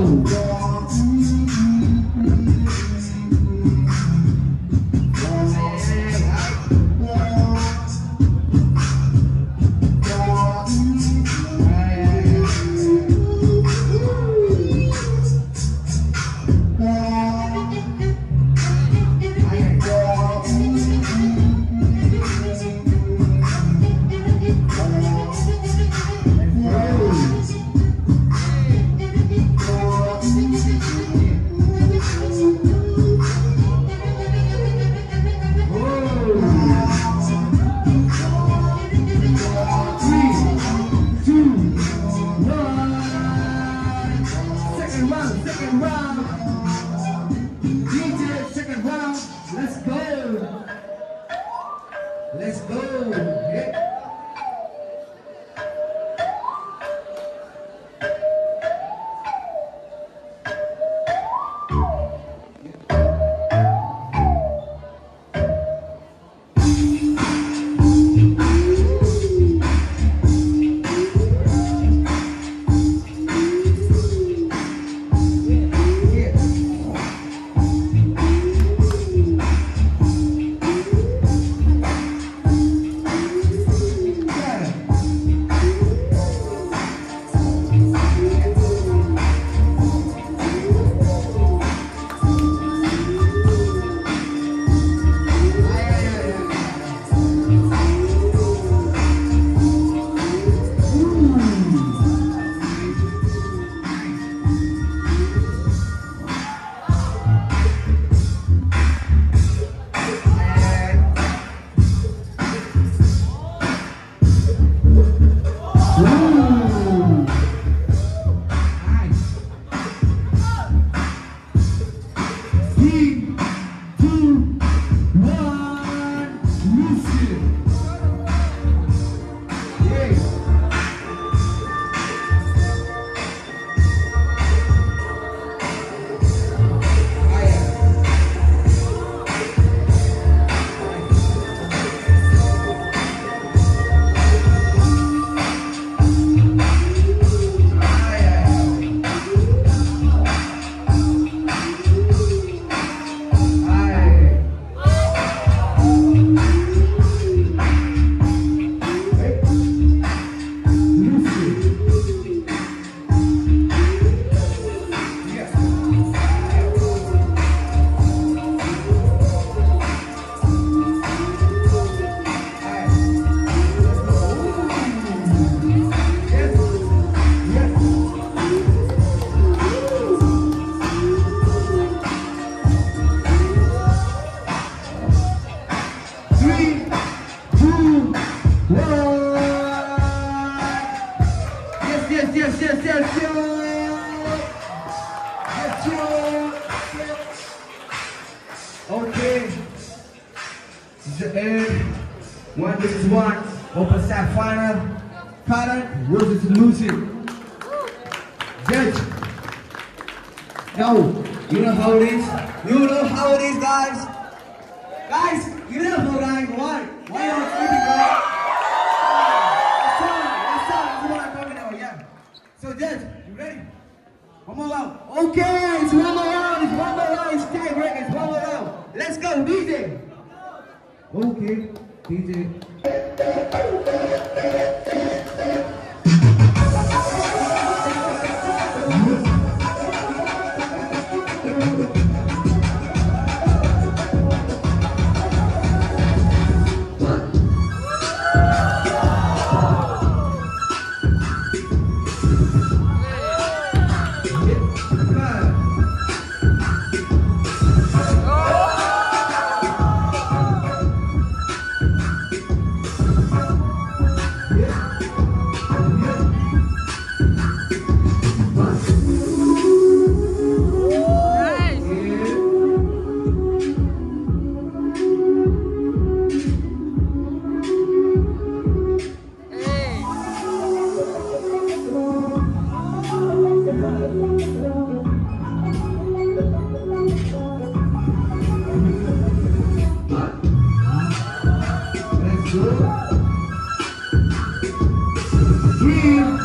Brasil. and rob. Jair, one is one, Open Safana, Karan, Roses losing. Judge. Now, you know how it is. You know how it is, guys. Okay, DJ. Two. Three.